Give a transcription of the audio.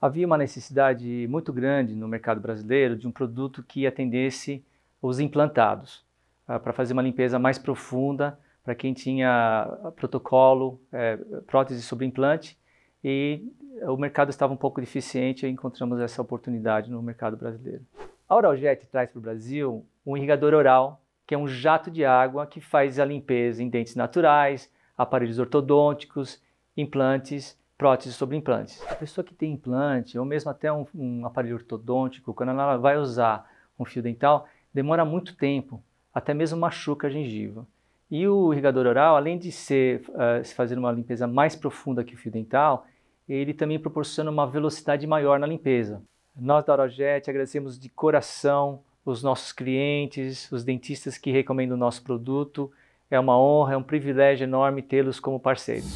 Havia uma necessidade muito grande no mercado brasileiro de um produto que atendesse os implantados, uh, para fazer uma limpeza mais profunda para quem tinha protocolo, é, prótese sobre implante, e o mercado estava um pouco deficiente e encontramos essa oportunidade no mercado brasileiro. A Oraljet traz para o Brasil um irrigador oral, que é um jato de água que faz a limpeza em dentes naturais, aparelhos ortodônticos, implantes, próteses sobre implantes. A pessoa que tem implante, ou mesmo até um, um aparelho ortodôntico, quando ela vai usar um fio dental, demora muito tempo, até mesmo machuca a gengiva. E o irrigador oral, além de ser, uh, fazer uma limpeza mais profunda que o fio dental, ele também proporciona uma velocidade maior na limpeza. Nós da Orojet agradecemos de coração os nossos clientes, os dentistas que recomendam o nosso produto. É uma honra, é um privilégio enorme tê-los como parceiros.